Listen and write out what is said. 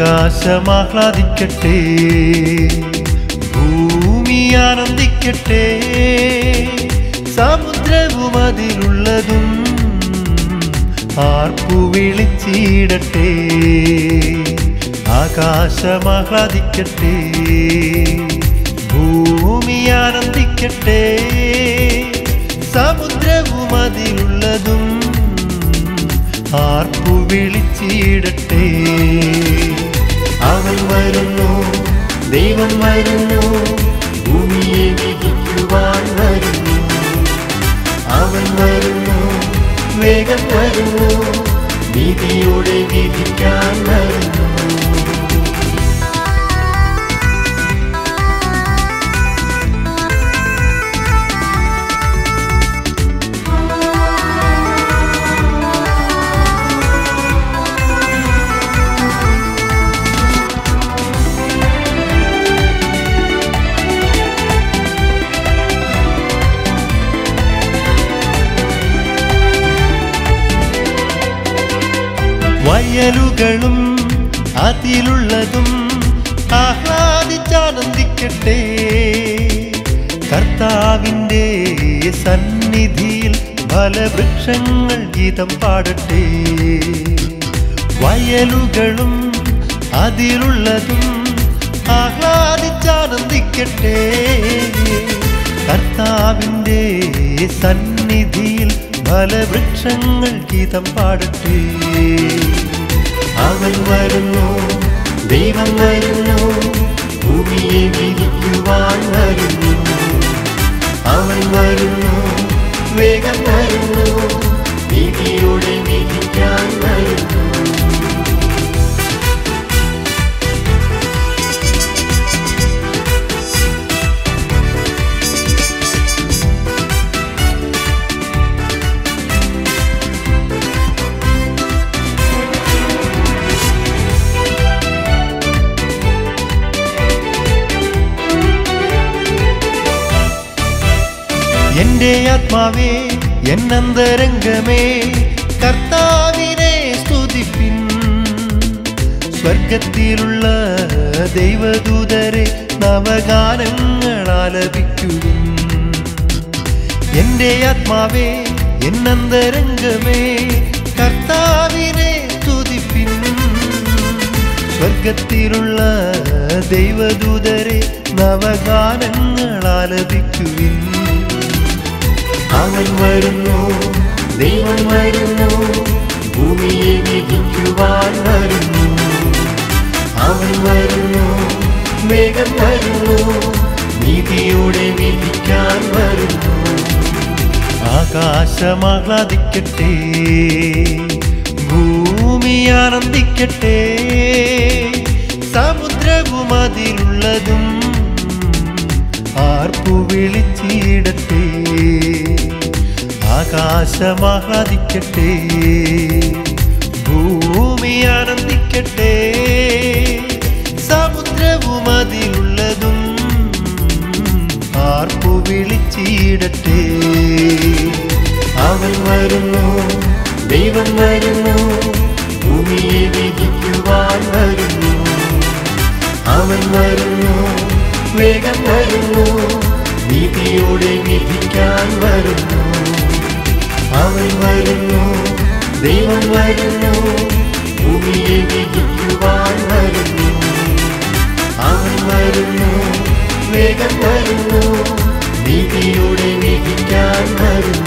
ആകാശമാഹ്ലാദിക്കട്ടെ ഭൂമി ആനന്ദിക്കട്ടെ സമുദ്രവും അതിലുള്ളതും ആർപ്പു വിളിച്ചിടട്ടെ ആകാശമാഹ്ലാദിക്കട്ടെ ഭൂമി ആനന്ദിക്കട്ടെ സമുദ്രവും അതിലുള്ളതും ആർപ്പു വിളിച്ചിടട്ടെ. അവൻ വരുന്നു. ദൈവം വരുന്നു. വയലുകളും അതിലുള്ളതും ആഹ്ലാദിച്ചാനന്ദിക്കട്ടെ. കർത്താവിന്റെ സന്നിധിയിൽ ഫലവൃക്ഷങ്ങൾ ഗീതം പാടട്ടെ. വയലുകളും അതിലുള്ളതും ആഹ്ലാദിച്ചാനന്ദിക്കട്ടെ. കർത്താവിന്റെ സന്നിധിയിൽ ഫലവൃക്ഷങ്ങൾ ഗീതം പാടട്ടെ. അവൻ വരുന്നു ദൈവം വരുന്നു ഭൂമിയെ വിരിക്കുവാൻ വരുന്നു. അവൻ വരുന്നു വേഗം വരുന്നു. എന്റെ ആത്മാവേ എന്നന്തരംഗമേ കർത്താവിനെ സ്തുതിപ്പിൻ. സ്വർഗത്തിലുള്ള ദൈവദൂതരെ നവഗാനങ്ങൾ ആലപിക്കുവിൻ എന്റെ ആത്മാവേ എന്നന്തരംഗമേ കർത്താവിനെ സ്തുതിപ്പിൻ. സ്വർഗത്തിലുള്ള ദൈവദൂതരെ നവഗാനങ്ങൾ ആലപിക്കുവിൻ അവൻ വരുന്നു ദൈവം വരുന്നു ഭൂമിയെ വിധിക്കുവാൻ വരുന്നു. അവൻ വരുന്നു മേഘം വരുന്നു നീതിയോടെ വിധിക്കാൻ വരുന്നു. ആകാശമാഹ്ലാദിക്കട്ടെ ഭൂമി ആനന്ദിക്കട്ടെ സമുദ്രവും അതിലുള്ളതും ആർപ്പു ആകാശമാഹ്ലാദിക്കട്ടെ ഭൂമി ആനന്ദിക്കട്ടെ. സമുദ്രവും അതിലുള്ളതും ആർപ്പു വിളിച്ചിടട്ടെ. അവൻ വരുന്നു ദൈവം വരുന്നു ഭൂമിയെ വിധിക്കുവാൻ വരുന്നു. അവൻ വരുന്നു വേഗം വരുന്നു നീതിയോടെ വിധിക്കാൻ വരുന്നു. ദൈവൻ വരുന്നു ദൈവൻ വരുന്നു ഭൂമിയെ വിധിക്കുവാൻ വരുന്നു. അവൻ വരുന്നു വേഗം വരുന്നു നീതിയോടെ വിധിക്കാൻ വരുന്നു.